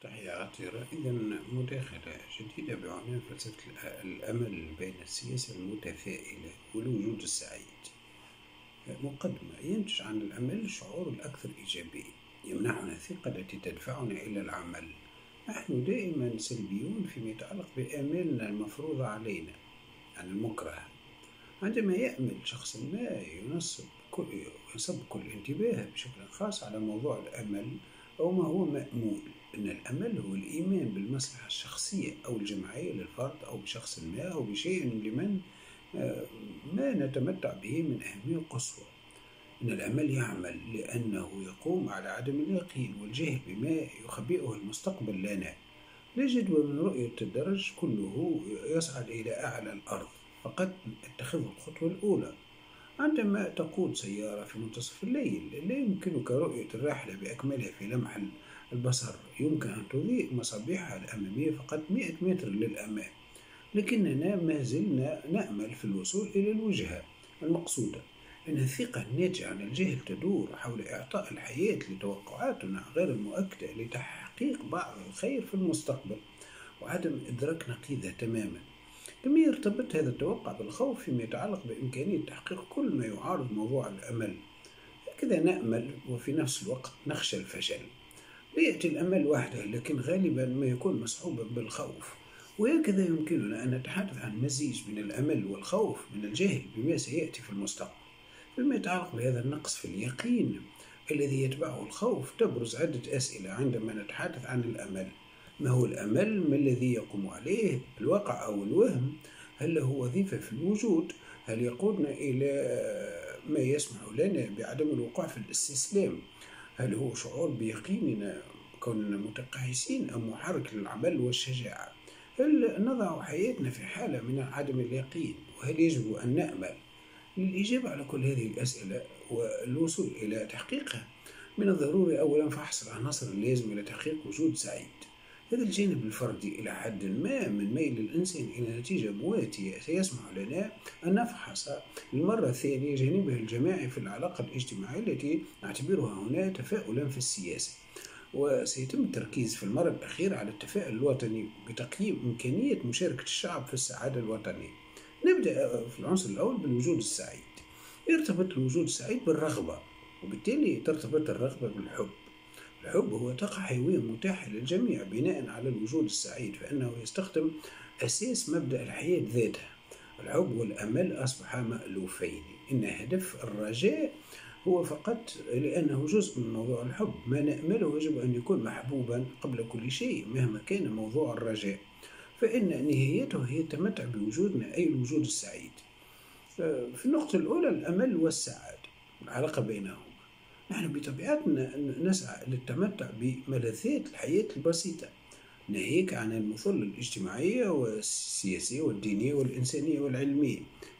تحياتي إذا مداخلة جديدة بعنوان فلسفة الأمل بين السياسة المتفائلة والوجود السعيد. مقدمة ينتج عن الأمل الشعور الأكثر إيجابية يمنحنا الثقة التي تدفعنا إلى العمل. نحن دائما سلبيون فيما يتعلق بآمالنا المفروضة علينا. يعني المكره عندما يأمل شخص ما ينصب كل, ينصب كل انتباهه بشكل خاص على موضوع الأمل أو ما هو مأمول. أن الأمل هو الإيمان بالمصلحة الشخصية أو الجماعية للفرد أو بشخص ما أو بشيء لمن آه، ما نتمتع به من أهمية قصوى أن الأمل يعمل لأنه يقوم على عدم اليقين والجهل بما يخبئه المستقبل لنا. لا جدوى من رؤية الدرج كله يصعد إلى أعلى الأرض فقد أتخذ الخطوة الأولى. عندما تقود سيارة في منتصف الليل لا يمكنك رؤية الراحلة بأكملها في لمح البصر. يمكن أن تضيء مصابيحها الأمامية فقط 100 متر للأمام. لكننا ما زلنا نأمل في الوصول إلى الوجهة المقصودة. إن الثقة الناتجة عن الجهل تدور حول إعطاء الحياة لتوقعاتنا غير المؤكدة لتحقيق بعض الخير في المستقبل. وعدم إدراك نقيضة تماما. كما يرتبط هذا التوقع بالخوف فيما يتعلق بإمكانية تحقيق كل ما يعارض موضوع الأمل. هكذا نأمل وفي نفس الوقت نخشى الفشل. لا يأتي الأمل وحده لكن غالبا ما يكون مصحوبا بالخوف. وهكذا يمكننا أن نتحدث عن مزيج من الأمل والخوف من الجهل بما سيأتي في المستقبل. فيما يتعلق بهذا النقص في اليقين الذي يتبعه الخوف تبرز عدة أسئلة عندما نتحدث عن الأمل. ما هو الأمل؟ ما الذي يقوم عليه؟ الواقع أو الوهم؟ هل له وظيفة في الوجود؟ هل يقودنا إلى ما يسمح لنا بعدم الوقوع في الاستسلام؟ هل هو شعور بيقيننا كوننا متقاعسين أم محرك للعمل والشجاعة؟ هل نضع حياتنا في حالة من عدم اليقين؟ وهل يجب أن نأمل للإجابة على كل هذه الأسئلة والوصول إلى تحقيقها؟ من الضروري أولا فحص العناصر اللازمة لتحقيق وجود سعيد هذا الجانب الفردي إلى حد ما من ميل الإنسان إلى نتيجة مواتية سيسمح لنا أن نفحص للمرة الثانية جانبه الجماعي في العلاقة الاجتماعية التي نعتبرها هنا تفاؤلا في السياسة. وسيتم التركيز في المرة الأخيرة على التفاؤل الوطني بتقييم إمكانية مشاركة الشعب في السعادة الوطنية. نبدأ في العنصر الأول بالوجود السعيد. يرتبط الوجود السعيد بالرغبة وبالتالي ترتبط الرغبة بالحب. الحب هو طاقة حيوية متاحة للجميع بناء على الوجود السعيد فإنه يستخدم أساس مبدأ الحياة ذاتها الحب والأمل أصبحا مألوفين. إن هدف الرجاء هو فقط لأنه جزء من موضوع الحب. ما نأمله يجب أن يكون محبوبا قبل كل شيء مهما كان موضوع الرجاء فإن نهايته هي التمتع بوجودنا أي الوجود السعيد. في النقطة الأولى الأمل والسعادة العلاقة بينهم. نحن بطبيعتنا نسعى للتمتع بملذات الحياة البسيطة. ناهيك عن المظلة الاجتماعية والسياسية والدينية والإنسانية والعلمية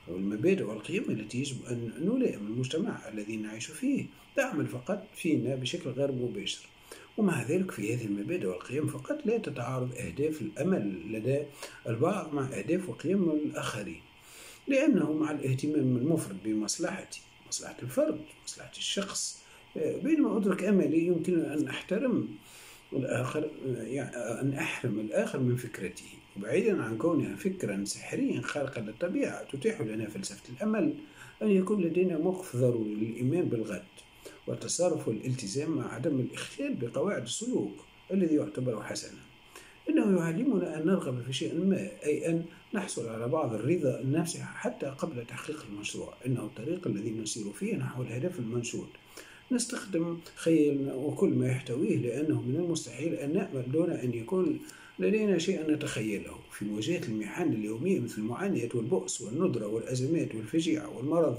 والمبادئ والقيم التي يجب أن نلائم المجتمع الذي نعيش فيه. تعمل فقط فينا بشكل غير مباشر. ومع ذلك في هذه المبادئ والقيم فقط لا تتعارض أهداف الأمل لدى البعض مع أهداف وقيم الآخرين. لأنه مع الاهتمام المفرط بمصلحتي مصلحة الفرد مصلحة الشخص بينما أدرك أملي يمكن أن أحترم الآخر يعني أن أحرم الآخر من فكرته. وبعيدا عن كونها فكرا سحريا خارقا للطبيعة تتيح لنا فلسفة الأمل أن يكون لدينا موقف ضروري للإيمان بالغد والتصرف والالتزام مع عدم الإخلال بقواعد السلوك الذي يعتبر حسنا. إنه يعلمنا أن نرغب في شيء ما أي أن نحصل على بعض الرضا النفسي حتى قبل تحقيق المشروع. إنه الطريق الذي نسير فيه نحو الهدف المنشود. نستخدم خيلنا وكل ما يحتويه لأنه من المستحيل أن نأمل دون أن يكون لدينا شيء نتخيله. في مواجهة المحن اليومية مثل المعاناة والبؤس والندرة والأزمات والفجيعة والمرض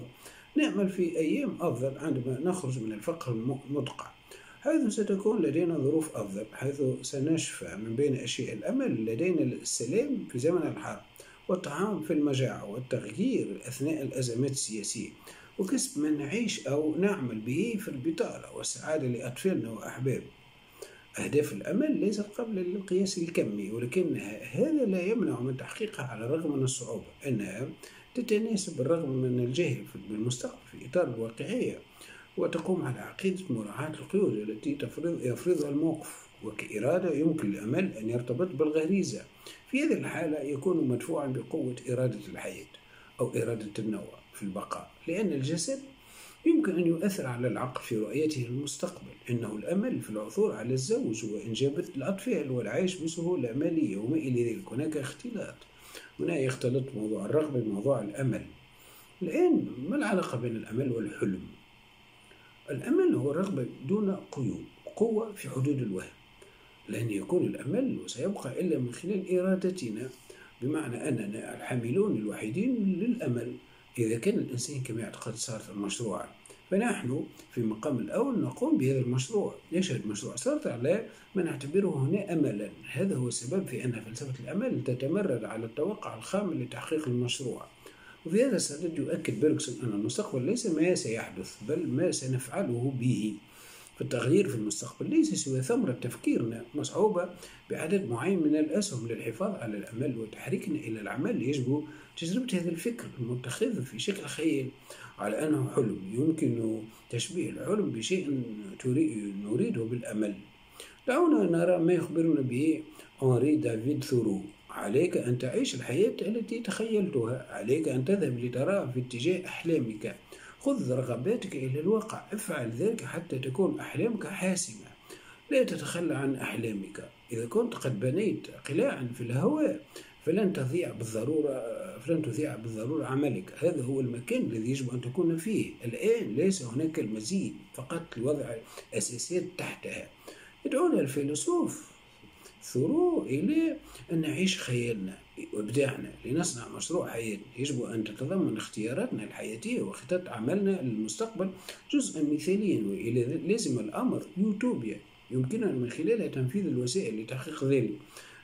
نأمل في أيام أفضل عندما نخرج من الفقر المدقع. حيث ستكون لدينا ظروف أفضل حيث سنشفى من بين أشياء الأمل لدينا السلام في زمن الحرب والطعام في المجاعة والتغيير أثناء الأزمات السياسية. وكسب ما نعيش أو نعمل به في البطالة والسعادة لأطفالنا وأحبابنا. أهداف الأمل ليست قبل القياس الكمي ولكن هذا لا يمنع من تحقيقها على الرغم من الصعوبة أنها تتناسب بالرغم من الجهل بالمستقبل في إطار الواقعية وتقوم على عقيدة مراعاة القيود التي تفرض يفرضها الموقف. وكإرادة يمكن الأمل أن يرتبط بالغريزة. في هذه الحالة يكون مدفوعا بقوة إرادة الحياة أو إرادة النوع في البقاء لأن الجسد يمكن أن يؤثر على العقل في رؤيته للمستقبل إنه الأمل في العثور على الزوج وإنجاب الأطفال والعيش بسهولة مالية وما إلى ذلك هناك اختلاط. هنا يختلط موضوع الرغبة بموضوع الأمل. الآن ما العلاقة بين الأمل والحلم؟ الأمل هو الرغبة دون قيود قوة في حدود الوهم. لن يكون الأمل وسيبقى إلا من خلال إرادتنا بمعنى أننا الحاملون الوحيدين للأمل. إذا كان الإنسان كما يعتقد صارت المشروع فنحن في مقام الأول نقوم بهذا المشروع. يشهد مشروع صارت على ما نعتبره هنا أملا. هذا هو السبب في أن فلسفة الأمل تتمرد على التوقع الخام لتحقيق المشروع. وفي هذا السدد يؤكد بيرغسون أن المستقبل ليس ما سيحدث بل ما سنفعله به. فالتغيير في المستقبل ليس سوى ثمرة تفكيرنا مصعوبة بعدد معين من الأسهم للحفاظ على الأمل وتحريكنا إلى الأعمال. يجب تجربة هذا الفكر المتخذ في شكل خيال على أنه حلم يمكن تشبيه الحلم بشيء نريده بالأمل. دعونا نرى ما يخبرنا به أنري دافيد ثورو. عليك أن تعيش الحياة التي تخيلتها. عليك أن تذهب لتراها في اتجاه أحلامك. خذ رغباتك إلى الواقع. افعل ذلك حتى تكون أحلامك حاسمة. لا تتخلى عن أحلامك. إذا كنت قد بنيت قلاعا في الهواء فلن تضيع بالضرورة فلن تضيع بالضرورة عملك. هذا هو المكان الذي يجب أن تكون فيه. الآن ليس هناك المزيد فقط لوضع أساسيات تحتها. يدعونا الفيلسوف ثرو إلى أن نعيش خيالنا. وإبداعنا لنصنع مشروع حياتنا يجب أن تتضمن اختياراتنا الحياتية وخطط عملنا للمستقبل. جزءا مثاليا وإن لزم الأمر يوتوبيا يمكننا من خلالها تنفيذ الوسائل لتحقيق ذلك.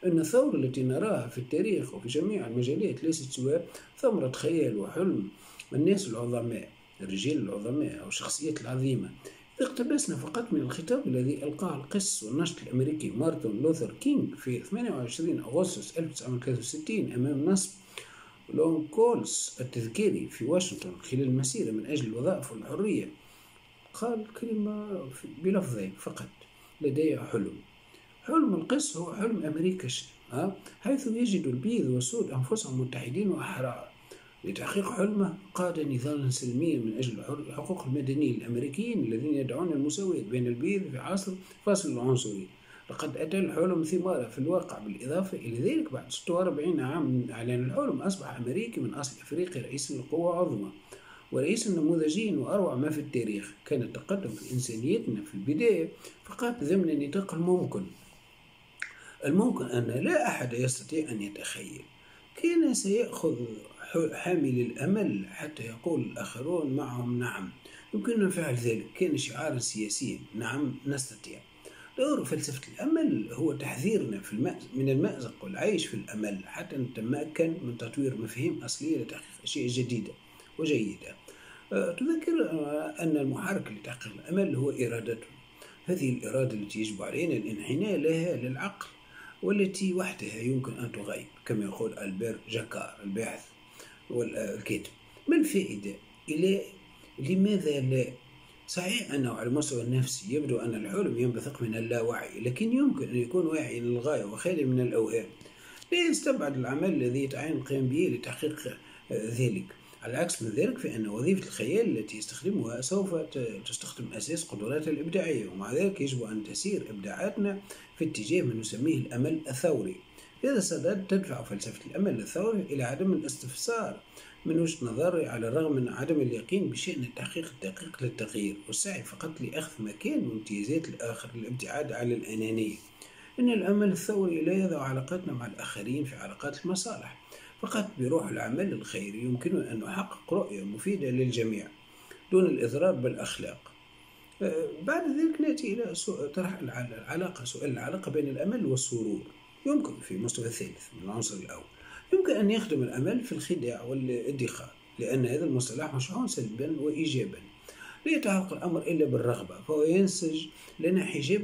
أن الثورة التي نراها في التاريخ وفي جميع المجالات ليست سوى ثمرة خيال وحلم. الناس العظماء الرجال العظماء أو الشخصيات العظيمة اقتبسنا فقط من الخطاب الذي ألقاه القس والنشط الأمريكي مارتن لوثر كينج في 28 أغسطس 1963 أمام نصب لون كولز التذكيري في واشنطن خلال مسيرة من أجل الوظائف والحرية. قال كلمة بلفظين فقط لدي حلم. حلم القس هو حلم أمريكا حيث يجد البيض والسود أنفسهم متحدين وأحرار. لتحقيق حلمه قاد نضالا سلميا من أجل الحقوق المدنية الأمركيين الذين يدعون المساواة بين البيض في عصر فاصل العنصري. لقد أتى الحلم ثمارة في الواقع بالإضافة إلى ذلك بعد 46 عام من إعلان الحلم أصبح أمريكي من أصل أفريقي رئيس لقوة عظمى ورئيس نموذجي وأروع ما في التاريخ. كان التقدم في إنسانيتنا في البداية فقط ضمن النطاق الممكن. الممكن أن لا أحد يستطيع أن يتخيل كان سيأخذ حامل الأمل حتى يقول الآخرون معهم نعم. يمكننا فعل ذلك. كان شعارا سياسيا نعم نستطيع. دور فلسفة الأمل هو تحذيرنا في من المأزق والعيش في الأمل حتى نتمكن من تطوير مفاهيم أصلية لتحقيق أشياء جديدة وجيدة. أه، تذكر أن المحرك لتحقيق الأمل هو إرادته. هذه الإرادة التي يجب علينا الانحناء لها للعقل والتي وحدها يمكن أن تغيب كما يقول ألبير جاكار الباحث. والكاتب ما الفائدة إلى لماذا لا؟ صحيح أنه على المستوى النفسي يبدو أن الحلم ينبثق من اللاوعي لكن يمكن أن يكون واعي للغاية وخالي من الأوهام. لا يستبعد العمل الذي يتعين القيام به لتحقيق ذلك. على العكس من ذلك فإن وظيفة الخيال التي يستخدمها سوف تستخدم أساس قدراتها الإبداعية ومع ذلك يجب أن تسير إبداعاتنا في اتجاه ما نسميه الأمل الثوري. هذا السداد تدفع فلسفة الأمل الثوري إلى عدم الاستفسار من وجهة نظري على الرغم من عدم اليقين بشأن التحقيق الدقيق للتغيير والسعي فقط لأخذ مكان وامتيازات الآخر للابتعاد عن الأنانية. إن الأمل الثوري لا يضع علاقاتنا مع الآخرين في علاقات المصالح فقط بروح العمل الخيري يمكننا أن نحقق رؤية مفيدة للجميع دون الإضرار بالأخلاق. أه، بعد ذلك نأتي إلى طرح العلاقة سؤال العلاقة بين الأمل والسرور. يمكن في المستوى الثالث من العنصر الأول. يمكن أن يخدم الأمل في الخداع والادخار لأن هذا المصطلح مشحون سلبا وإيجابا. لا يتعلق الأمر إلا بالرغبة فهو ينسج لنا حجاب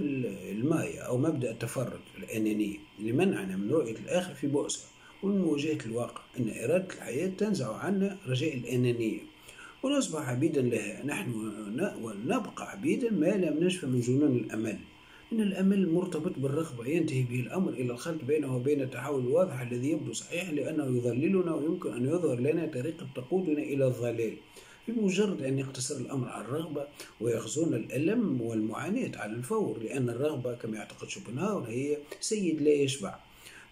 الماية أو مبدأ التفرد الأنانية لمنعنا من رؤية الآخر في بؤسة. ومن مواجهة الواقع أن إرادة الحياة تنزع عنا رجاء الأنانية. ونصبح عبيدا لها. نحن ونبقى عبيدا ما لم نشفى من جنون الأمل. إن الأمل مرتبط بالرغبة ينتهي به الأمر إلى الخلط بينه وبين التحول الواضح الذي يبدو صحيحا لأنه يضللنا ويمكن أن يظهر لنا طريقة تقودنا إلى الضلال بمجرد أن يقتصر الأمر على الرغبة ويغزونا الألم والمعاناة على الفور لأن الرغبة كما يعتقد شوبنهاور هي سيد لا يشبع.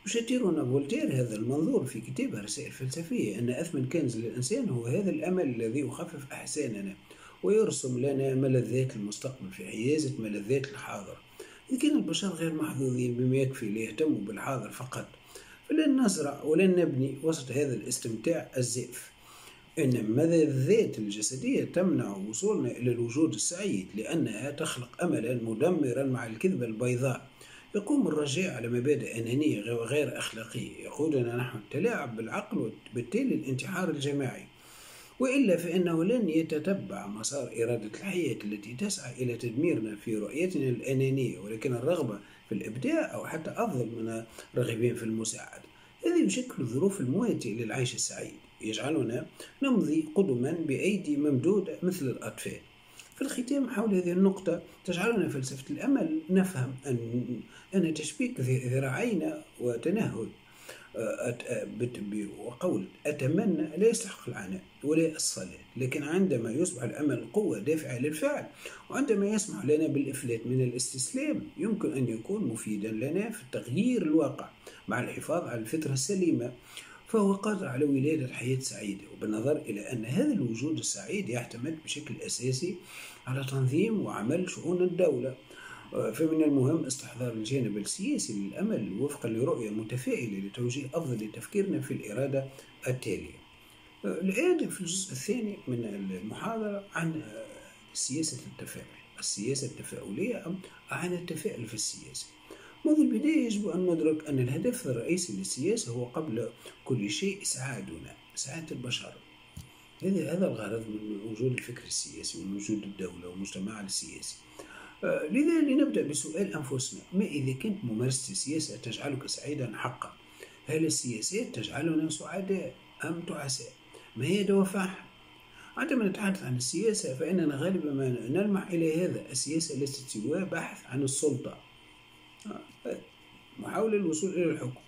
يشاطرنا فولتير هذا المنظور في كتابه رسائل فلسفية أن أثمن كنز للإنسان هو هذا الأمل الذي يخفف أحزاننا ويرسم لنا ملذات المستقبل في حيازة ملذات الحاضر. كان البشر غير محظوظين بما يكفي ليهتموا بالحاضر فقط. فلن نزرع ولن نبني وسط هذا الاستمتاع الزائف إن الملذات الجسدية تمنع وصولنا إلى الوجود السعيد لأنها تخلق أملا مدمرا مع الكذبة البيضاء. يقوم الرجاء على مبادئ أنانية وغير أخلاقية. يقودنا نحو التلاعب بالعقل وبالتالي الانتحار الجماعي. وإلا فإنه لن يتتبع مسار إرادة الحياة التي تسعى إلى تدميرنا في رؤيتنا الأنانية ولكن الرغبة في الإبداع أو حتى أفضل من الراغبين في المساعدة. هذا يشكل الظروف المواتية للعيش السعيد. يجعلنا نمضي قدما بأيدي ممدودة مثل الأطفال. في الختام حول هذه النقطة تجعلنا فلسفة الأمل نفهم أن أن تشبيك ذراعينا وتنهد وقول أتمنى لا يستحق العناء ولا الصلاة لكن عندما يصبح الأمل قوة دافعة للفعل وعندما يسمح لنا بالإفلات من الاستسلام يمكن أن يكون مفيدا لنا في تغيير الواقع مع الحفاظ على الفطرة السليمة فهو قادر على ولادة حياة سعيدة. وبالنظر إلى أن هذا الوجود السعيد يعتمد بشكل أساسي على تنظيم وعمل شؤون الدولة. فمن المهم استحضار الجانب السياسي للأمل وفقا لرؤية متفائلة لتوجيه أفضل تفكيرنا في الإرادة التالية. الآن في الجزء الثاني من المحاضرة عن سياسة التفاؤل. السياسة التفاؤلية أم عن التفاؤل في السياسة؟ منذ البداية يجب أن ندرك أن الهدف الرئيسي للسياسة هو قبل كل شيء إسعادنا إسعاد البشر. هذا هذا الغرض من وجود الفكر السياسي ومن وجود الدولة والمجتمع السياسي. آه، لنبدأ بسؤال أنفسنا. ما إذا كانت ممارسة السياسة تجعلك سعيدا حقا؟ هل السياسات تجعلنا سعداء أم تعساء؟ ما هي دوافعها؟ عندما نتحدث عن السياسة فإننا غالبا ما نلمح إلى هذا. السياسة ليست سوى بحث عن السلطة. آه، محاولة الوصول إلى الحكم.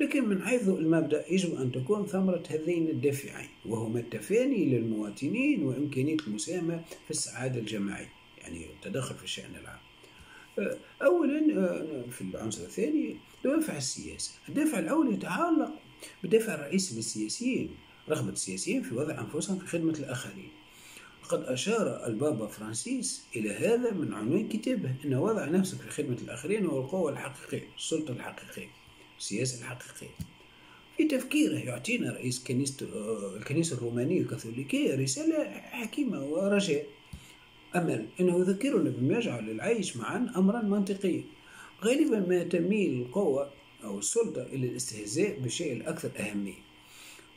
لكن من حيث المبدأ يجب أن تكون ثمرة هذين الدافعين وهما التفاني للمواطنين وإمكانية المساهمة في السعادة الجماعية. يعني التدخل في الشأن العام. أولا آه، في العنصر الثاني دوافع السياسة. الدافع الأول يتعلق بالدافع الرئيسي للسياسيين رغبة السياسيين في وضع أنفسهم في خدمة الآخرين. قد أشار البابا فرانسيس إلى هذا من عنوان كتابه أن وضع نفسك في خدمة الآخرين هو القوة الحقيقية السلطة الحقيقية السياسة الحقيقية. في تفكيره يعطينا رئيس كنيسة آه، الكنيسة الرومانية الكاثوليكية رسالة حكيمة ورجاء. أمل أنه يذكرنا بما يجعل العيش معا أمرا منطقيا غالبا ما تميل القوة أو السلطة إلى الاستهزاء بالشيء الأكثر أهمية.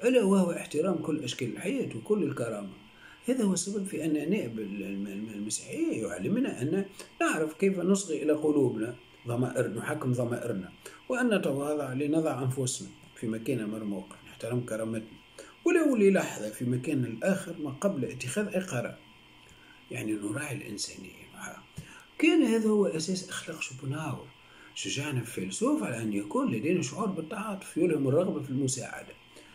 ألا وهو احترام كل أشكال الحياة وكل الكرامة. هذا هو السبب في أن نائب المسيحية يعلمنا أن نعرف كيف نصغي إلى قلوبنا ضمائر نحكم ضمائرنا وأن نتواضع لنضع أنفسنا في مكان مرموق نحترم كرامتنا ولو للحظة في مكان الآخر ما قبل اتخاذ أي قرار يعني نراعي الإنسانية. كان هذا هو أساس أخلاق شوبنهاور. شجعنا الفيلسوف على أن يكون لدينا شعور بالتعاطف يلهم الرغبة في المساعدة.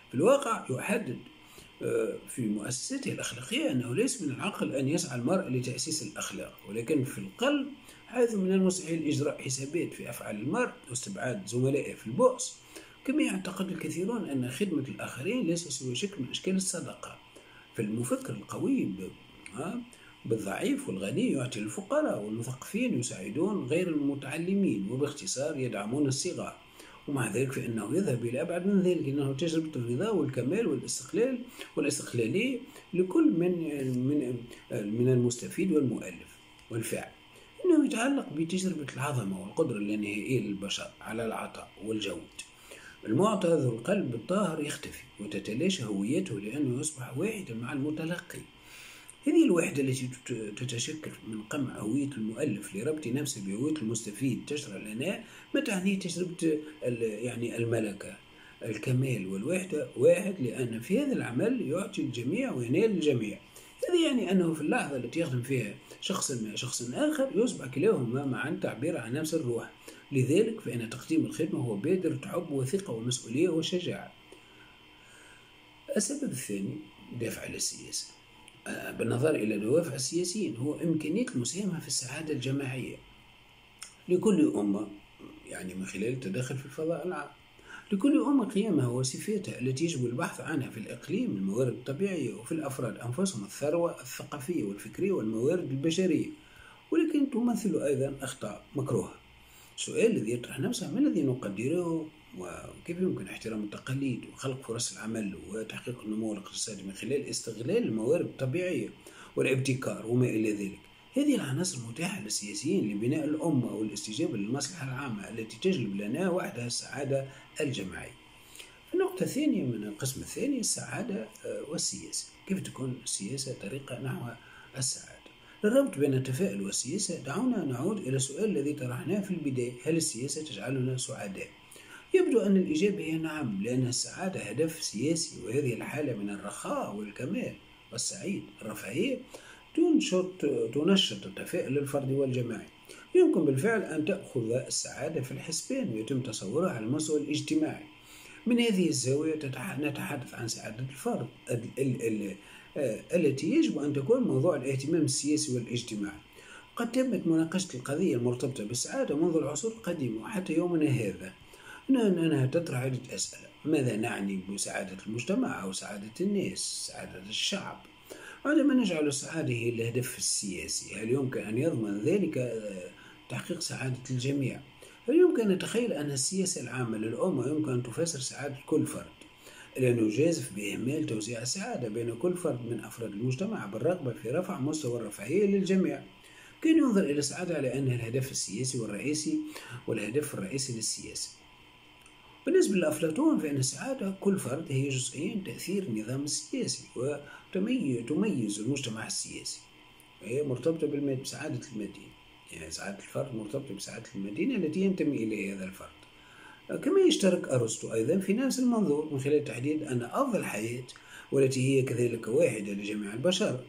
في الواقع يحدد آه، في مؤسساته الأخلاقية أنه ليس من العقل أن يسعى المرء لتأسيس الأخلاق ولكن في القلب حيث من المستحيل إجراء حسابات في أفعال المرء واستبعاد زملائه في البؤس. كما يعتقد الكثيرون أن خدمة الآخرين ليس سوى شكل من أشكال الصدقة. فالمفكر القوي بالضعيف والغني يعطي الفقراء والمثقفين يساعدون غير المتعلمين وباختصار يدعمون الصغار. ومع ذلك فإنه يذهب إلى أبعد من ذلك إنه تجربة الرضا والكمال والاستقلال والاستقلالية لكل من من من المستفيد والمؤلف والفاعل. إنه يتعلق بتجربة العظمة والقدرة اللانهائية للبشر على العطاء والجود. المعطى ذو القلب الطاهر يختفي وتتلاشى هويته لأنه يصبح واحدا مع المتلقي. هذه الوحدة التي تتشكل من قمع هوية المؤلف لربط نفسه بهوية المستفيد تشرع لنا ما تعنيه تجربة يعني الملكة. الكمال والوحدة واحد لأن في هذا العمل يعطي الجميع وينال الجميع. هذا يعني أنه في اللحظة التي يخدم فيها شخص ما شخص آخر يصبح كلاهما معا تعبير عن نفس الروح. لذلك فإن تقديم الخدمة هو بادرة حب وثقة ومسؤولية وشجاعة السبب الثاني دافع للسياسة. بالنظر إلى دوافع السياسيين هو إمكانية المساهمة في السعادة الجماعية. لكل أمة يعني من خلال التدخل في الفضاء العام. لكل أمة قيمها وصفاتها التي يجب البحث عنها في الإقليم الموارد الطبيعية وفي الأفراد أنفسهم الثروة الثقافية والفكرية والموارد البشرية. ولكن تمثل أيضا أخطاء مكروهة. السؤال الذي يطرح نفسه ما الذي نقدره؟ وكيف يمكن احترام التقاليد وخلق فرص العمل وتحقيق النمو الاقتصادي من خلال استغلال الموارد الطبيعية والابتكار وما إلى ذلك؟ هذه العناصر متاحة للسياسيين لبناء الأمة والاستجابة للمصلحة العامة التي تجلب لنا وحدها السعادة الجماعية. النقطة الثانية من القسم الثاني السعادة آه، والسياسة. كيف تكون السياسة طريقة نحو السعادة؟ للربط بين التفاؤل والسياسة دعونا نعود إلى السؤال الذي طرحناه في البداية. هل السياسة تجعلنا سعداء؟ يبدو أن الإجابة هي نعم لأن السعادة هدف سياسي وهذه الحالة من الرخاء والكمال والسعيد. الرفاهية تنشط تنشط التفاؤل الفردي والجماعي. يمكن بالفعل أن تأخذ السعادة في الحسبان ويتم تصورها على المستوى الاجتماعي. من هذه الزاوية نتحدث عن سعادة الفرد. آه، التي يجب أن تكون موضوع الاهتمام السياسي والاجتماعي. قد تمت مناقشة القضية المرتبطة بالسعادة منذ العصور القديمة وحتى يومنا هذا. أنها تطرح عدة أسئلة ماذا نعني بسعادة المجتمع أو سعادة الناس سعادة الشعب؟ عندما نجعل السعادة هي الهدف السياسي هل يمكن أن يضمن ذلك؟ آه، تحقيق سعادة الجميع؟ هل يمكن أن نتخيل أن السياسة العامة للأمة يمكن أن تفسر سعادة كل فرد؟ لا نجازف بإهمال توزيع السعادة بين كل فرد من أفراد المجتمع بالرغبة في رفع مستوى الرفاهية للجميع. كان ينظر إلى السعادة على أنها الهدف السياسي والرئيسي والهدف الرئيسي للسياسة. بالنسبة لأفلاطون فإن السعادة كل فرد هي جزئين تأثير النظام السياسي وتميز المجتمع السياسي. هي مرتبطة بسعادة المدينة. يعني سعادة الفرد مرتبطة بسعادة المدينة التي ينتمي إليها هذا الفرد. كما يشترك أرسطو أيضا في نفس المنظور من خلال تحديد أن أفضل حياة والتي هي كذلك واحدة لجميع البشر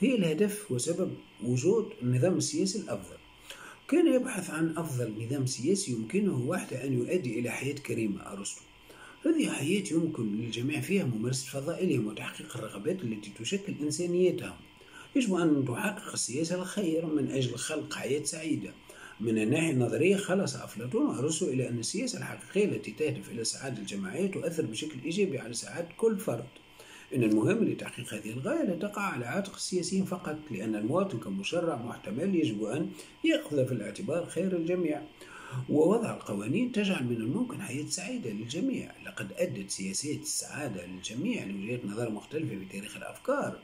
هي الهدف وسبب وجود النظام السياسي الأفضل. كان يبحث عن أفضل نظام سياسي يمكنه وحده أن يؤدي إلى حياة كريمة أرسطو. هذه حياة يمكن للجميع فيها ممارسة فضائلهم وتحقيق الرغبات التي تشكل إنسانيتهم. يجب أن تحقق السياسة الخير من أجل خلق حياة سعيدة. من الناحية النظرية خلص أفلاطون وأرسطو إلى أن السياسة الحقيقية التي تهدف إلى السعادة الجماعية تؤثر بشكل إيجابي على سعادة كل فرد. إن المهم لتحقيق هذه الغاية لا تقع على عاتق السياسيين فقط لأن المواطن كمشرع محتمل يجب أن يأخذ في الاعتبار خير الجميع. ووضع القوانين تجعل من الممكن حياة سعيدة للجميع. لقد أدت سياسات السعادة للجميع لوجهات نظر مختلفة في تاريخ الأفكار.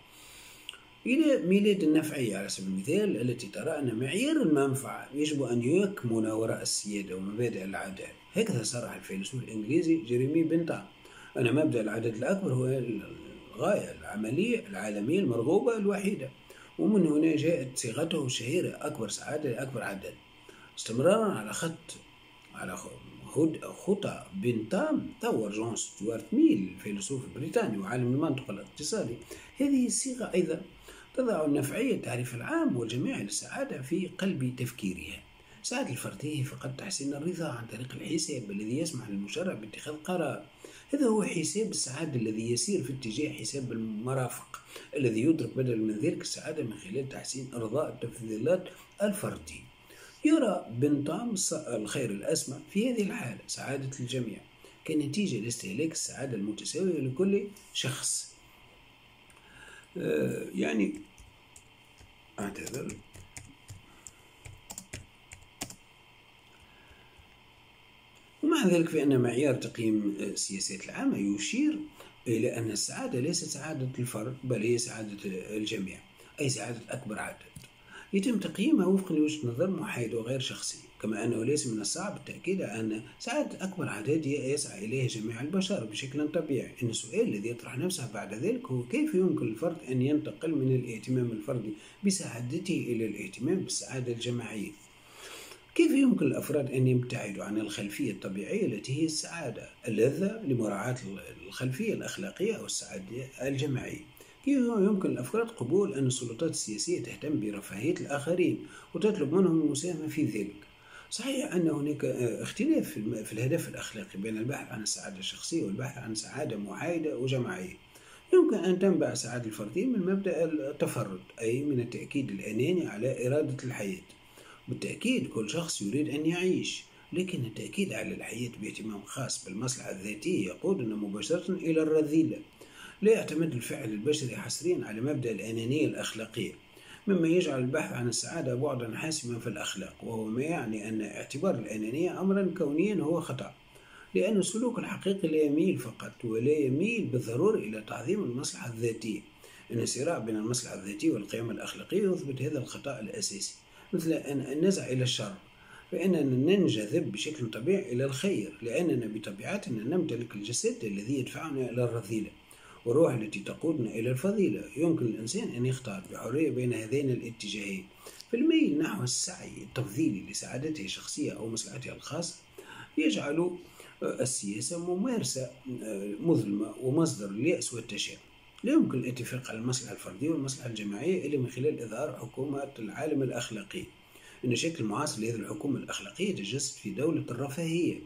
إلى ميلاد النفعية على سبيل المثال التي ترى أن معيار المنفعة يجب أن يكمن وراء السيادة ومبادئ العدالة هكذا صرح الفيلسوف الإنجليزي جيريمي بنتام أن مبدأ العدد الأكبر هو الغاية العملية العالمية المرغوبة الوحيدة. ومن هنا جاءت صيغته الشهيرة أكبر سعادة لأكبر عدد. استمرارا على خط على خطى بنتام طور جون ستوارت ميل الفيلسوف البريطاني وعالم المنطق الاقتصادي. هذه الصيغة أيضا تضع النفعية التعريف العام والجماعي للسعادة في قلب تفكيرها. سعادة الفردية فقط تحسين الرضا عن طريق الحساب الذي يسمح للمشرع باتخاذ قرار. هذا هو حساب السعادة الذي يسير في اتجاه حساب المرافق الذي يدرك بدل من ذلك السعادة من خلال تحسين إرضاء التفضيلات الفردية يرى بنطام الخير الأسمى في هذه الحالة سعادة الجميع كنتيجة لاستهلاك السعادة المتساوية لكل شخص. آه يعني أعتذر. ومع ذلك فإن معيار تقييم السياسات العامة يشير إلى أن السعادة ليست سعادة الفرد بل هي سعادة الجميع أي سعادة أكبر عدد. يتم تقييمها وفقا لوجهة نظر محايدة وغير شخصية كما أنه ليس من الصعب التأكيد على أن سعادة أكبر عدد يسعى إليها جميع البشر بشكل طبيعي. إن السؤال الذي يطرح نفسه بعد ذلك هو كيف يمكن للفرد أن ينتقل من الاهتمام الفردي بسعادته إلى الاهتمام بالسعادة الجماعية؟ كيف يمكن الأفراد أن يبتعدوا عن الخلفية الطبيعية التي هي السعادة اللذة لمراعاة الخلفية الأخلاقية أو السعادة الجماعية؟ يمكن الأفراد قبول أن السلطات السياسية تهتم برفاهية الآخرين وتطلب منهم المساهمة في ذلك؟ صحيح أن هناك اختلاف في الهدف الأخلاقي بين البحث عن السعادة الشخصية والبحث عن سعادة محايدة وجماعية. يمكن أن تنبع السعادة الفردية من مبدأ التفرد أي من التأكيد الأناني على إرادة الحياة. بالتأكيد كل شخص يريد أن يعيش لكن التأكيد على الحياة باهتمام خاص بالمصلحة الذاتية يقودنا مباشرة إلى الرذيلة. لا يعتمد الفعل البشري حصريا على مبدأ الأنانية الأخلاقية مما يجعل البحث عن السعادة بعدا حاسما في الأخلاق وهو ما يعني أن اعتبار الأنانية أمرا كونيا هو خطأ لأن السلوك الحقيقي لا يميل فقط ولا يميل بالضرورة إلى تعظيم المصلحة الذاتية. أن الصراع بين المصلحة الذاتية والقيم الأخلاقية يثبت هذا الخطأ الأساسي. مثل أن النزع إلى الشر فإننا ننجذب بشكل طبيعي إلى الخير لأننا بطبيعتنا نمتلك الجسد الذي يدفعنا إلى الرذيلة والروح التي تقودنا إلى الفضيلة. يمكن الإنسان أن يختار بحرية بين هذين الاتجاهين. فالميل نحو السعي التفضيلي لسعادته الشخصية أو مصلحته الخاصة يجعل السياسة ممارسة مظلمة ومصدر اليأس والتشاؤم لا يمكن الاتفاق على المصلحة الفردية والمصلحة الجماعية إلا من خلال إظهار حكومة العالم الأخلاقي. أن الشكل المعاصر لهذه الحكومة الأخلاقية تجسد في دولة الرفاهية.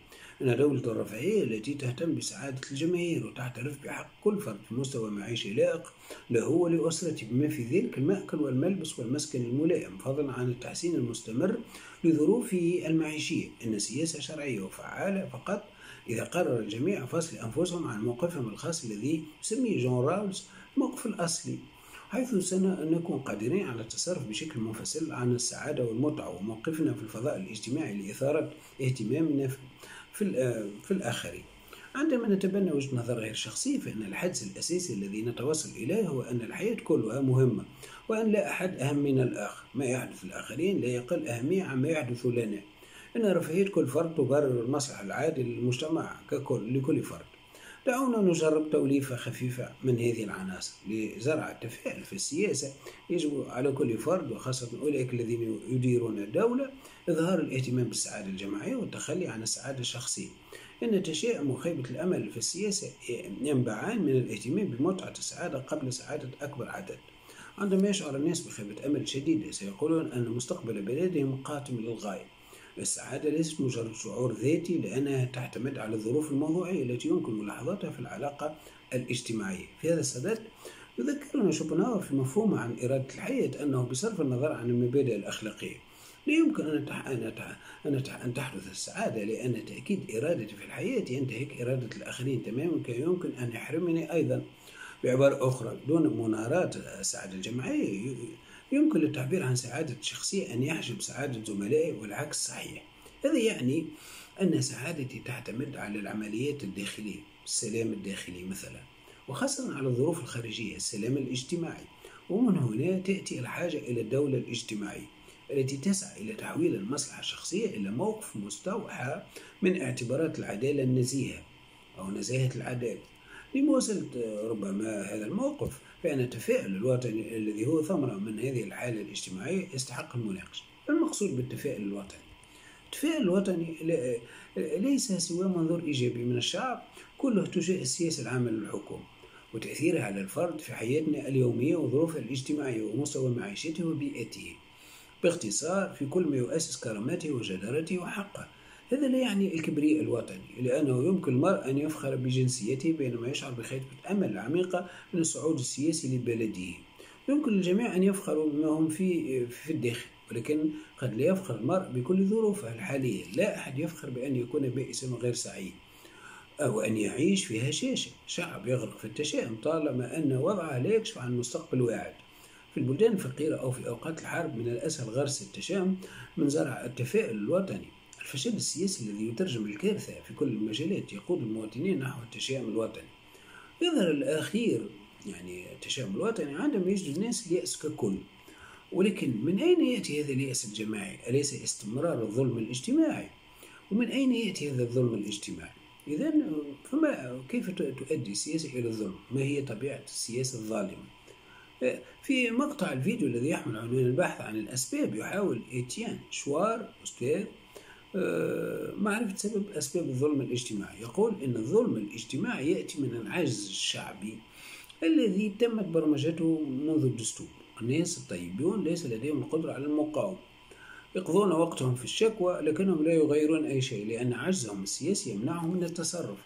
أن دولة الرفاهية التي تهتم بسعادة الجماهير وتعترف بحق كل فرد في مستوى معيشي لائق له ولأسرته بما في ذلك المأكل والملبس والمسكن الملائم فضلا عن التحسين المستمر لظروفه المعيشية. إن سياسة شرعية وفعالة فقط إذا قرر الجميع فصل أنفسهم عن موقفهم الخاص الذي يسميه جون راولز الموقف الأصلي حيث سنكون قادرين على التصرف بشكل منفصل عن السعادة والمتعة وموقفنا في الفضاء الاجتماعي لإثارة اهتمامنا في, في الآخرين عندما نتبنى وجهة نظر غير شخصية فإن الحدس الأساسي الذي نتوصل إليه هو أن الحياة كلها مهمة وأن لا أحد أهم من الآخر. ما يحدث للآخرين لا يقل أهمية عما يحدث لنا. إن رفاهية كل فرد تبرر المصلحة العادلة للمجتمع ككل لكل فرد. دعونا نجرب توليفة خفيفة من هذه العناصر لزرع التفاؤل في السياسة يجب على كل فرد وخاصة أولئك الذين يديرون الدولة إظهار الاهتمام بالسعادة الجماعية والتخلي عن السعادة الشخصية. إن التشاؤم وخيبة الأمل في السياسة ينبعان من الاهتمام بمتعة السعادة قبل سعادة أكبر عدد. عندما يشعر الناس بخيبة أمل شديدة سيقولون أن مستقبل بلادهم قاتم للغاية. السعادة ليست مجرد شعور ذاتي لأنها تعتمد على الظروف الموضوعية التي يمكن ملاحظتها في العلاقة الاجتماعية. في هذا السبب يذكرنا شوبنهاور في مفهومه عن إرادة الحياة أنه بصرف النظر عن المبادئ الأخلاقية. لا يمكن أن أن تحدث السعادة لأن تأكيد إرادتي في الحياة ينتهك إرادة الآخرين تماما كي يمكن أن يحرمني أيضا بعبارة أخرى. دون مناراة السعادة الجماعية يمكن للتعبير عن سعادة الشخصية أن يحجب سعادة زملائي والعكس صحيح. هذا يعني أن سعادتي تعتمد على العمليات الداخلية السلام الداخلي مثلا وخاصة على الظروف الخارجية السلام الاجتماعي. ومن هنا تأتي الحاجة إلى الدولة الاجتماعية التي تسعى إلى تحويل المصلحة الشخصية إلى موقف مستوحى من اعتبارات العدالة النزيهة أو نزاهة العدالة لمواصلة ربما هذا الموقف فإن التفاؤل الوطني الذي هو ثمرة من هذه الحالة الاجتماعية يستحق المناقشة. المقصود بالتفاؤل الوطني. التفاؤل الوطني ليس سوى منظور إيجابي من الشعب كله تجاه السياسة العامة للحكومة وتأثيرها على الفرد في حياتنا اليومية وظروفه الاجتماعية ومستوى معيشته وبيئته باختصار في كل ما يؤسس كرامته وجدارته وحقه. هذا لا يعني الكبرياء الوطني لأنه يمكن المرء أن يفخر بجنسيته بينما يشعر بخيبة أمل عميقة من الصعود السياسي لبلده. يمكن للجميع أن يفخروا بما هم في في الداخل ولكن قد لا يفخر المرء بكل ظروفه الحالية. لا أحد يفخر بأن يكون بائسا وغير سعيد أو أن يعيش في هشاشة. شعب يغرق في التشاؤم طالما أن وضعه لا يكشف عن مستقبل واعد. في البلدان الفقيرة أو في أوقات الحرب من الأسهل غرس التشاؤم من زرع التفاؤل الوطني. الفشل السياسي الذي يترجم الكارثة في كل المجالات يقود المواطنين نحو التشاؤم الوطني يظهر الأخير يعني التشاؤم الوطني عندما يجد الناس اليأس ككل ولكن من أين يأتي هذا اليأس الجماعي؟ أليس استمرار الظلم الاجتماعي؟ ومن أين يأتي هذا الظلم الاجتماعي؟ إذا فما كيف تؤدي السياسة إلى الظلم؟ ما هي طبيعة السياسة الظالمة؟ في مقطع الفيديو الذي يحمل عنوان البحث عن الأسباب يحاول إيتيان شوار أستاذ معرفة سبب أسباب الظلم الاجتماعي. يقول إن الظلم الاجتماعي يأتي من العجز الشعبي الذي تمت برمجته منذ الدستور. الناس الطيبون ليس لديهم القدرة على المقاومة. يقضون وقتهم في الشكوى لكنهم لا يغيرون أي شيء لأن عجزهم السياسي يمنعهم من التصرف.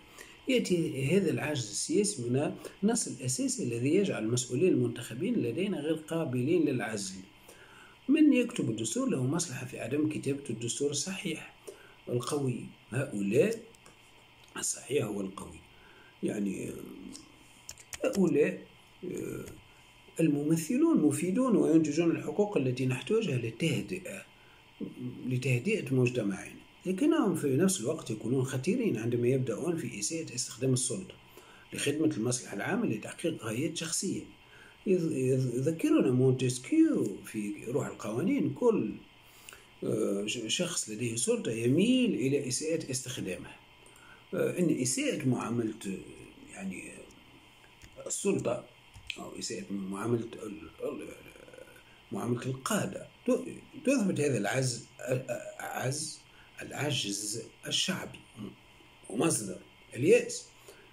يأتي هذا العجز السياسي من النص الأساسي الذي يجعل المسؤولين المنتخبين لدينا غير قابلين للعزل. من يكتب الدستور له مصلحة في عدم كتابة الدستور الصحيح. القوي. هؤلاء الصحيح هو القوي. يعني هؤلاء آه، الممثلون مفيدون وينتجون الحقوق التي نحتاجها للتهدئة لتهدئة مجتمعنا. لكنهم في نفس الوقت يكونون خطيرين عندما يبدأون في إساءة استخدام السلطة لخدمة المصلحة العامة لتحقيق غايات شخصية. يذكرنا مونتسكيو في روح القوانين كل شخص لديه سلطة يميل إلى إساءة استخدامها. آه، إن إساءة معاملة يعني السلطة أو إساءة معاملة معاملة القادة تثبت هذا العز عز العجز الشعبي ومصدر اليأس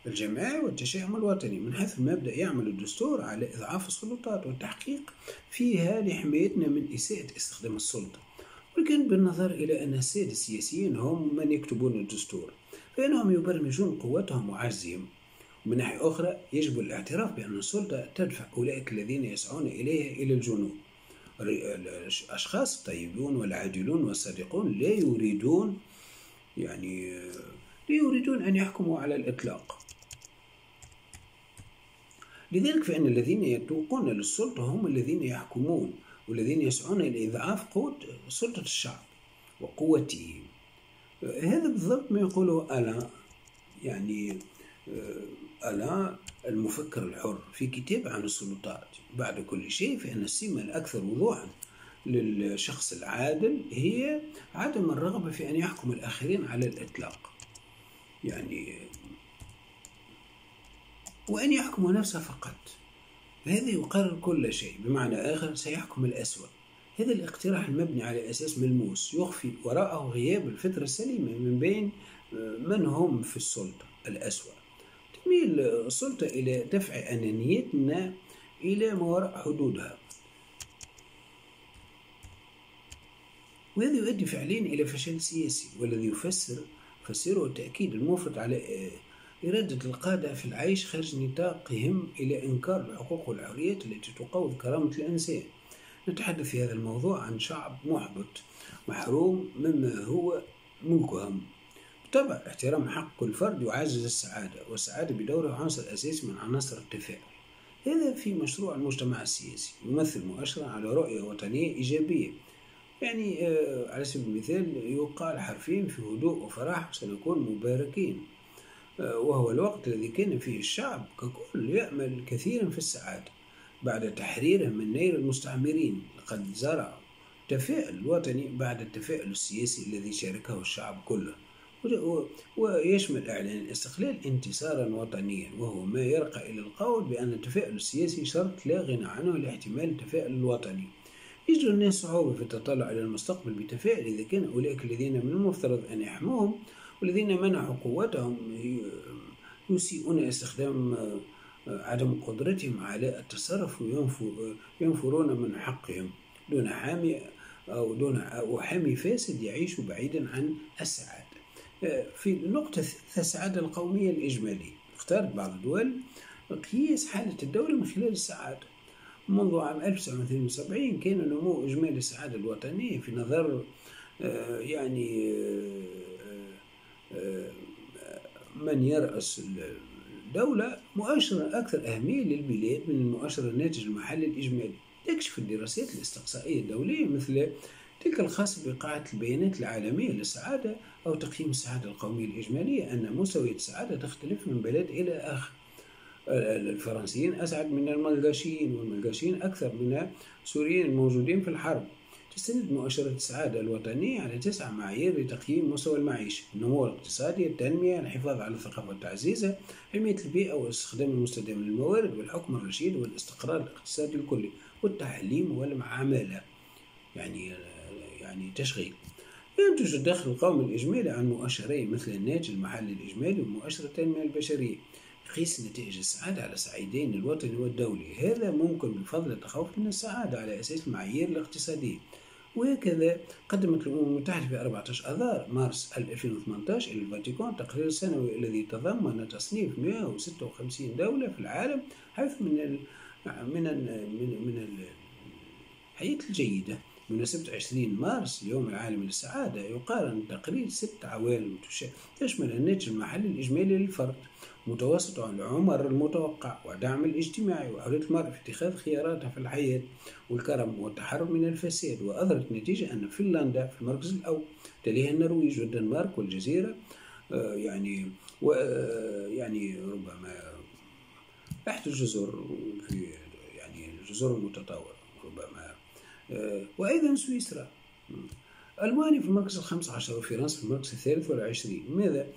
الجماعي والتشاؤم الوطني. من حيث المبدأ يعمل الدستور على إضعاف السلطات والتحقيق فيها لحمايتنا من إساءة استخدام السلطة. ولكن بالنظر إلى أن السادة السياسيين هم من يكتبون الدستور فإنهم يبرمجون قوتهم وعجزهم. ومن ناحية أخرى يجب الاعتراف بأن السلطة تدفع أولئك الذين يسعون إليها إلى الجنون الأشخاص الطيبون والعادلون والصادقون لا يريدون يعني لا يريدون أن يحكموا على الإطلاق. لذلك فإن الذين يتوقون للسلطة هم الذين يحكمون. والذين يسعون إلى إضعاف قوة سلطة الشعب وقوته. هذا بالضبط ما يقوله ألا يعني ألا المفكر الحر في كتاب عن السلطات. بعد كل شيء فإن السمة الأكثر وضوحا للشخص العادل هي عدم الرغبة في أن يحكم الآخرين على الإطلاق. يعني وأن يحكم نفسه فقط. هذا يقرر كل شيء بمعنى آخر سيحكم الأسوأ هذا الاقتراح المبني على أساس ملموس يخفي وراءه غياب الفطرة السليمة من بين من هم في السلطة الأسوأ تميل السلطة إلى دفع أنانيتنا إلى ما وراء حدودها. وهذا يؤدي فعليا إلى فشل سياسي والذي يفسر فسره التأكيد المفرط على إرادة القادة في العيش خارج نطاقهم إلى إنكار الحقوق والحريات التي تقوض كرامة الإنسان. نتحدث في هذا الموضوع عن شعب محبط محروم مما هو ملكهم. بالطبع احترام حق كل فرد يعزز السعادة والسعادة بدورها عنصر أساسي من عناصر التفاؤل هذا في مشروع المجتمع السياسي يمثل مؤشرا على رؤية وطنية إيجابية. يعني آه، على سبيل المثال يقال حرفيا في هدوء وفرح سنكون مباركين. وهو الوقت الذي كان فيه الشعب ككل يأمل كثيرا في السعادة. بعد تحريره من نير المستعمرين لقد زرع تفاؤل وطني بعد التفاؤل السياسي الذي شاركه الشعب كله ويشمل إعلان الاستقلال انتصارا وطنيا وهو ما يرقى إلى القول بأن التفاؤل السياسي شرط لا غنى عنه لاحتمال التفاؤل الوطني. يجد الناس صعوبة في التطلع إلى المستقبل بتفاؤل إذا كان أولئك الذين من المفترض أن يحموهم والذين منحوا قوتهم يسيئون استخدام عدم قدرتهم على التصرف وينفرون من حقهم دون حامي أو دون أو حامي فاسد يعيش بعيدا عن السعادة. في النقطة الثالثة السعادة القومية الإجمالية. اختارت بعض الدول قياس حالة الدولة من خلال السعادة. منذ عام 1972 كان نمو إجمالي السعادة الوطنية في نظر آه، يعني آه، آه، من يرأس الدولة مؤشرا أكثر أهمية للبلاد من المؤشر الناتج المحلي الإجمالي. تكشف الدراسات الاستقصائية الدولية مثل تلك الخاصة بقاعة البيانات العالمية للسعادة أو تقييم السعادة القومية الإجمالية أن مستويات السعادة تختلف من بلد إلى آخر. الفرنسيين أسعد من الملقاشيين والملقاشيين أكثر من السوريين الموجودين في الحرب. تستند مؤشرات السعادة الوطنية على تسع معايير لتقييم مستوى المعيشة. النمو الاقتصادي التنمية الحفاظ على الثقافة وتعزيزها حماية البيئة واستخدام المستدام للموارد والحكم الرشيد والاستقرار الاقتصادي الكلي والتعليم والمعاملة يعني يعني تشغيل. ينتج الدخل القومي الإجمالي عن مؤشرين مثل الناتج المحلي الإجمالي ومؤشر التنمية البشرية قيس نتائج السعادة على صعيدين الوطني والدولي هذا ممكن بفضل التخوف من السعادة على أساس المعايير الاقتصادية. وهكذا قدمت الأمم المتحدة في 14 أذار مارس 2018 إلى الفاتيكان تقرير سنوي الذي تضمن تصنيف 156 دولة في العالم حيث من ال من ال من, من الحياة الجيدة. بمناسبة 20 مارس يوم العالمي للسعادة يقارن تقرير ست عوامل تشمل الناتج المحلي الإجمالي للفرد. متوسط العمر المتوقع ودعم الاجتماعي وحرية المرء في اتخاذ خياراتها في الحياة والكرم والتحرر من الفساد وأظهرت النتيجة أن فنلندا في المركز الأول تليها النرويج والدنمارك والجزيرة آه، يعني و آه، يعني ربما تحت الجزر في يعني الجزر المتطورة ربما آه، وأيضا سويسرا. ألمانيا في المركز الخامس عشر وفرنسا في المركز الثالث والعشرين. ماذا؟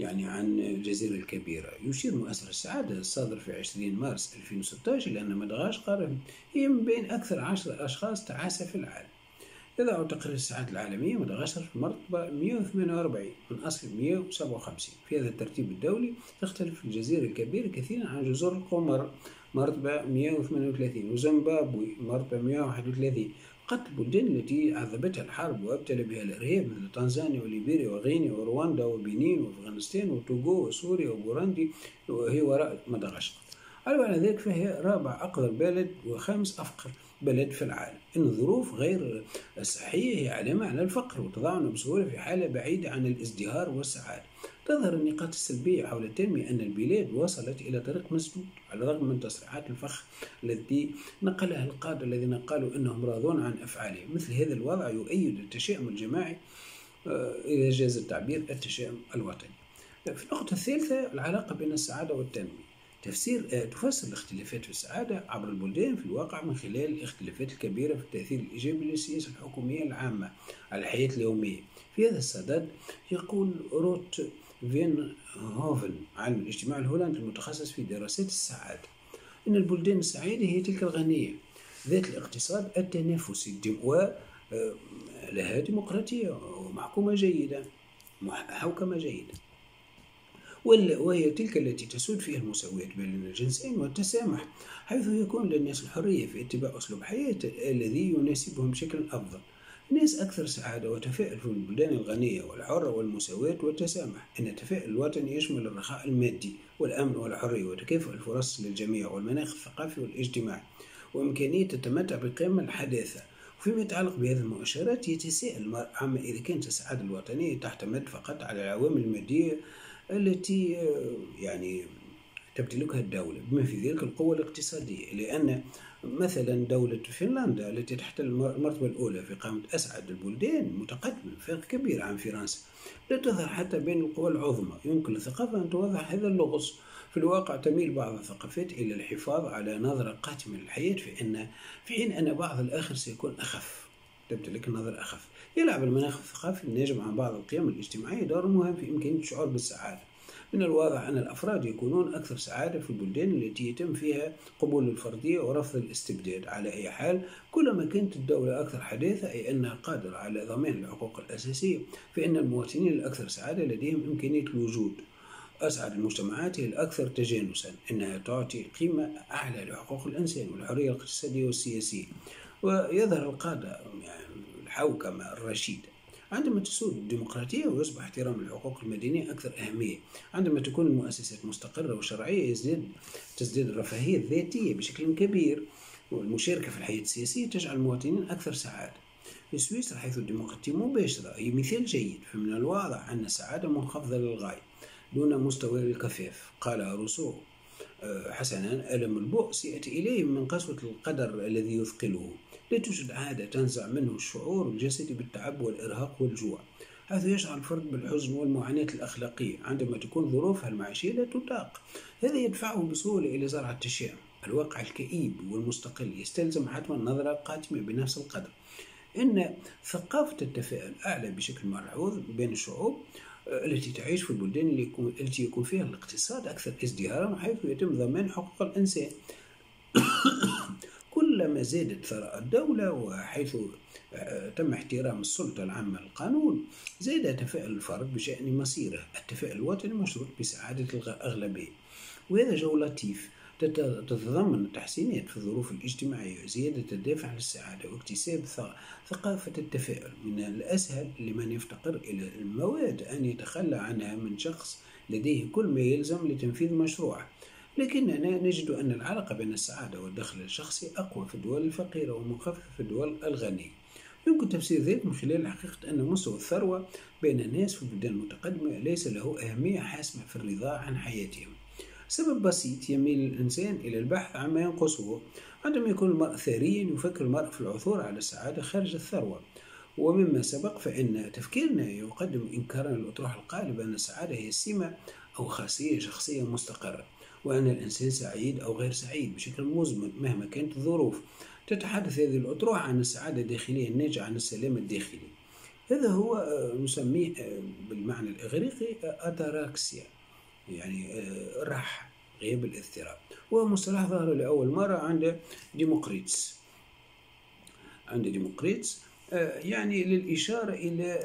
يعني عن الجزيرة الكبيرة. يشير مؤسسة السعادة الصادر في 20 مارس 2016 إلى أن مدغشقر هي من بين أكثر عشر أشخاص تعاسة في العالم. يضع تقرير السعادة العالمية مدغشقر في المرتبة 148 من أصل 157 في هذا الترتيب الدولي تختلف الجزيرة الكبيرة كثيرا عن جزر القمر مرتبة 138 وزيمبابوي مرتبة 131 قتل البلدان التي عذبتها الحرب وابتلى بها الأرهاب مثل تنزانيا وليبيريا وغينيا ورواندا وبنين وأفغانستان وتوغو وسوريا وبوروندي وهي وراء مدغشقر على ذلك فهي رابع أقدر بلد وخامس أفقر بلد في العالم. إن الظروف غير الصحية هي علامة على الفقر وتضعنا بسهولة في حالة بعيدة عن الازدهار والسعادة. تظهر النقاط السلبية حول التنمية أن البلاد وصلت إلى طريق مسدود على الرغم من تصريحات الفخ التي نقلها القادة الذين قالوا أنهم راضون عن أفعالهم. مثل هذا الوضع يؤيد التشاؤم الجماعي آه، إذا جاز التعبير التشاؤم الوطني. في النقطة الثالثة العلاقة بين السعادة والتنمية. تفسير آه، تفسر الاختلافات في السعادة عبر البلدان في الواقع من خلال الاختلافات الكبيرة في التأثير الإيجابي للسياسة الحكومية العامة على الحياة اليومية. في هذا الصدد يقول روت فين هوفن عالم الاجتماع الهولندي المتخصص في دراسات السعادة. أن البلدان السعيدة هي تلك الغنية. ذات الاقتصاد التنافسي ولها آه، ديمقراطية ومحكومة جيدة حوكمة جيدة. وهي تلك التي تسود فيها المساواة بين الجنسين والتسامح حيث يكون للناس الحرية في اتباع أسلوب حياة الذي يناسبهم بشكل أفضل. الناس أكثر سعادة وتفاؤل في البلدان الغنية والحرة والمساواة والتسامح إن التفاؤل الوطني يشمل الرخاء المادي والأمن والحرية وتكافؤ الفرص للجميع والمناخ الثقافي والاجتماعي وإمكانية التمتع بالقيم الحداثة. وفيما يتعلق بهذه المؤشرات يتساءل المرء عما إذا كانت السعادة الوطنية تعتمد فقط على العوامل المادية التي يعني تمتلكها الدولة بما في ذلك القوة الاقتصادية لأن مثلا دولة فنلندا التي تحت المرتبة الأولى في قائمة أسعد البلدان متقدمة فرق كبير عن فرنسا. لا تظهر حتى بين القوى العظمى. يمكن للثقافة أن توضح هذا اللغز. في الواقع تميل بعض الثقافات إلى الحفاظ على نظرة قاتمة للحياة في أن في حين أن بعض الآخر سيكون أخف. تمتلك النظر أخف. يلعب المناخ الثقافي الناجم عن بعض القيم الاجتماعية. دور مهم في إمكانية الشعور بالسعادة. من الواضح أن الأفراد يكونون أكثر سعادة في البلدان التي يتم فيها قبول الفردية ورفض الاستبداد. على أي حال كلما كانت الدولة أكثر حداثة أي أنها قادرة على ضمان الحقوق الأساسية فإن المواطنين الأكثر سعادة لديهم إمكانية الوجود. أسعد المجتمعات هي الأكثر تجانسا إنها تعطي قيمة أعلى لحقوق الإنسان والحرية الاقتصادية والسياسية. ويظهر القادة يعني الحوكمة الرشيدة عندما تسود الديمقراطية ويصبح احترام الحقوق المدنية أكثر أهمية. عندما تكون المؤسسات مستقرة وشرعية يزداد تزداد الرفاهية الذاتية بشكل كبير والمشاركة في الحياة السياسية تجعل المواطنين أكثر سعادة. في سويسرا حيث الديمقراطية مباشرة هي مثال جيد فمن الواضح أن السعادة منخفضة للغاية دون مستوى الكفاف قال روسو. حسنا ألم البؤس يأتي إليه من قسوة القدر الذي يثقله؟ لا توجد عادة تنزع منه الشعور الجسدي بالتعب والإرهاق والجوع. هذا يشعر الفرد بالحزن والمعاناة الأخلاقية. عندما تكون ظروفها المعيشية لا تطاق. هذا يدفعه بسهولة إلى زرع التشاؤم الواقع الكئيب والمستقل يستلزم حتما نظرة قاتمة بنفس القدر. إن ثقافة التفاؤل أعلى بشكل ملحوظ بين الشعوب التي تعيش في البلدان التي يكون فيها الاقتصاد أكثر ازدهارا حيث يتم ضمان حقوق الإنسان. كل كلما زادت ثراء الدولة وحيث تم احترام السلطة العامة للقانون زاد يتفائل الفرد بشأن مصيره. التفاؤل الوطني مشروط بسعادة الأغلبية وهذا جو لطيف تتضمن التحسينات في الظروف الاجتماعية وزيادة الدافع للسعادة واكتساب ثقافة التفاؤل. من الأسهل لمن يفتقر إلى المواد أن يتخلى عنها من شخص لديه كل ما يلزم لتنفيذ مشروعه. لكننا نجد أن العلاقة بين السعادة والدخل الشخصي أقوى في الدول الفقيرة ومخففة في الدول الغنية. يمكن تفسير ذلك من خلال حقيقة أن مستوى الثروة بين الناس في البلدان المتقدمة ليس له أهمية حاسمة في الرضا عن حياتهم. سبب بسيط يميل الإنسان إلى البحث عما ينقصه عندما يكون المرء ثريا يفكر المرء في العثور على السعادة خارج الثروة. ومما سبق فإن تفكيرنا يقدم إنكارا للأطروحة القالبة أن السعادة هي سمة أو خاصية شخصية مستقرة وأن الإنسان سعيد أو غير سعيد بشكل مزمن مهما كانت الظروف. تتحدث هذه الأطروحة عن السعادة الداخلية الناتجة عن السلام الداخلي. هذا هو آه، نسميه آه، بالمعنى الإغريقي أتاراكسيا. يعني آه، الراحة غياب الاضطراب. وهو مصطلح ظهر لأول مرة عند ديموقريتس. عند ديموقريتس يعني للإشارة إلى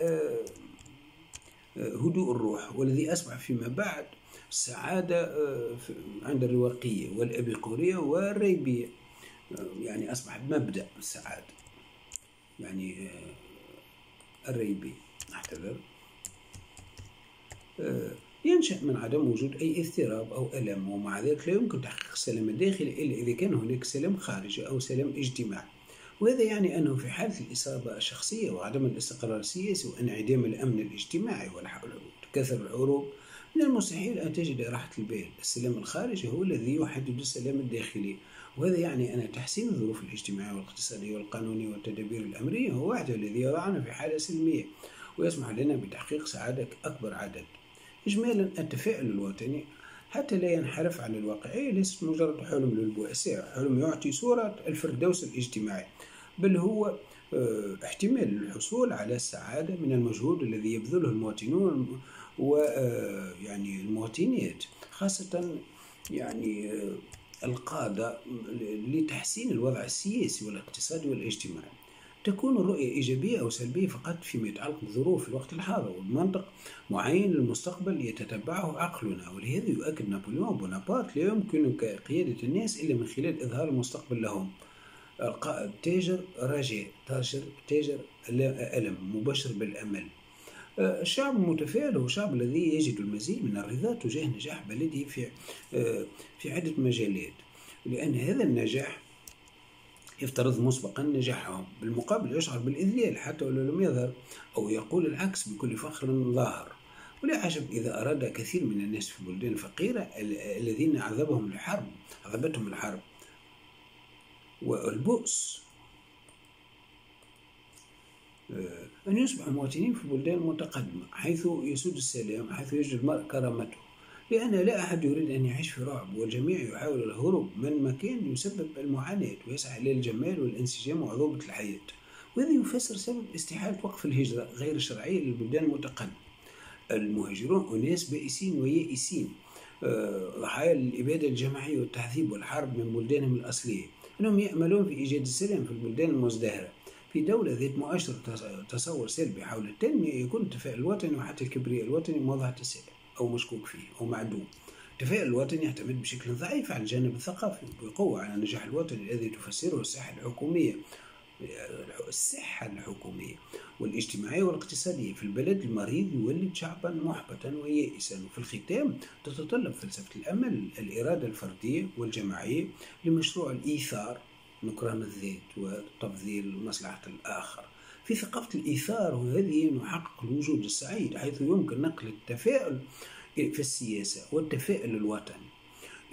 هدوء الروح والذي أصبح فيما بعد السعادة عند الرواقية والأبيقورية والريبية. يعني أصبح مبدأ السعادة يعني آه، الريبي آه، ينشأ من عدم وجود أي اضطراب أو ألم ومع ذلك لا يمكن تحقيق السلام الداخلي إلا إذا كان هناك سلام خارجي أو سلام اجتماعي. وهذا يعني أنه في حالة الإصابة الشخصية وعدم الاستقرار السياسي وانعدام الأمن الاجتماعي وتكاثر الحروب من المستحيل أن تجد راحة البال. السلام الخارجي هو الذي يحدد السلام الداخلي وهذا يعني أن تحسين الظروف الاجتماعية والاقتصادية والقانونية والتدابير الأمرية هو وحده الذي يضعنا في حالة سلمية ويسمح لنا بتحقيق سعادة أكبر عدد. إجمالا التفاؤل الوطني. حتى لا ينحرف عن الواقعية ليست مجرد حلم للبؤساء. حلم يعطي صورة الفردوس الاجتماعي بل هو آه، احتمال الحصول على السعادة من المجهود الذي يبذله المواطنون ويعني آه، المواطنات خاصة يعني آه، القادة لتحسين الوضع السياسي والاقتصادي والاجتماعي. تكون الرؤية إيجابية أو سلبية فقط فيما يتعلق بظروف الوقت الحاضر وبمنطق معين للمستقبل يتتبعه عقلنا. ولهذا يؤكد نابليون بونابرت لا يمكنك قيادة الناس إلا من خلال إظهار المستقبل لهم. القائد تاجر رجاء تاجر تاجر ألم مبشر بالأمل. الشعب المتفائل هو الشعب الذي يجد المزيد من الرضا تجاه نجاح بلده في في عدة مجالات. لأن هذا النجاح يفترض مسبقا نجاحهم بالمقابل يشعر بالإذلال حتى ولو لم يظهر أو يقول العكس بكل فخر ظاهر. ولا عجب إذا أراد كثير من الناس في البلدان الفقيرة الذين عذبهم الحرب عذبتهم الحرب. والبؤس. أن يصبح المواطنين في البلدان المتقدمة حيث يسود السلام حيث يجد المرء كرامته. لأن لا أحد يريد أن يعيش في رعب والجميع يحاول الهروب من مكان يسبب المعاناة ويسعى للجمال والانسجام وعذوبة الحياة. وهذا يفسر سبب استحالة وقف الهجرة غير الشرعية للبلدان المتقدمة المهاجرون أناس بائسين ويائسين. آه، ضحايا الإبادة الجماعية والتعذيب والحرب من بلدانهم الأصلية. أنهم يأملون في إيجاد السلام في البلدان المزدهرة. في دولة ذات مؤشر تصور سلبي حول التنمية يكون التفاؤل الوطني وحتى الكبرياء الوطني موضع تساؤل أو مشكوك فيه أو معدوم. التفاؤل الوطني يعتمد بشكل ضعيف على الجانب الثقافي بقوة على النجاح الوطني الذي تفسره الصحة الحكومية. الصحة الحكومية والاجتماعية والاقتصادية في البلد المريض يولد شعبا محبطا ويائسا. وفي الختام تتطلب فلسفة الأمل الإرادة الفردية والجماعية لمشروع الإيثار نكران الذات وتفضيل مصلحة الآخر. في ثقافة الإيثار وهذه نحقق الوجود السعيد حيث يمكن نقل التفاؤل في السياسة والتفاؤل الوطني.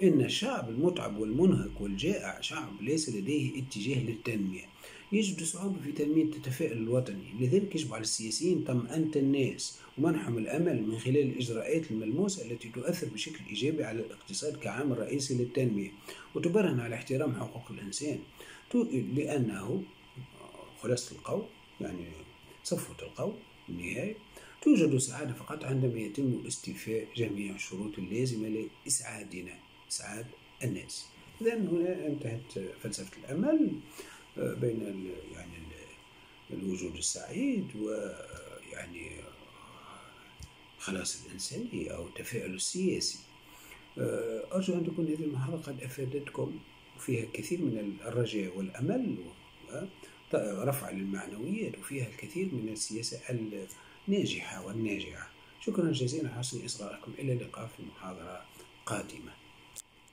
إن الشعب المتعب والمنهك والجائع شعب ليس لديه اتجاه للتنمية. يجد صعوبة في تنمية التفاؤل الوطني. لذلك يجب على السياسيين طمأنة الناس ومنحهم الأمل من خلال الإجراءات الملموسة التي تؤثر بشكل إيجابي على الاقتصاد كعامل رئيسي للتنمية وتبرهن على احترام حقوق الإنسان. لأنه خلاصة القول يعني صفوة القول النهاية توجد سعادة فقط عندما يتم استيفاء جميع الشروط اللازمة لإسعادنا إسعاد الناس. إذا هنا انتهت فلسفة الأمل بين يعني الوجود السعيد ويعني خلاص الإنساني أو التفاؤل السياسي. أرجو أن تكون هذه المحاضرة قد أفادتكم وفيها الكثير من الرجاء والأمل رفع للمعنويات وفيها الكثير من السياسة الناجحة والناجعة. شكرا جزيلا على حسن إصغائكم. إلى اللقاء في محاضرة قادمة.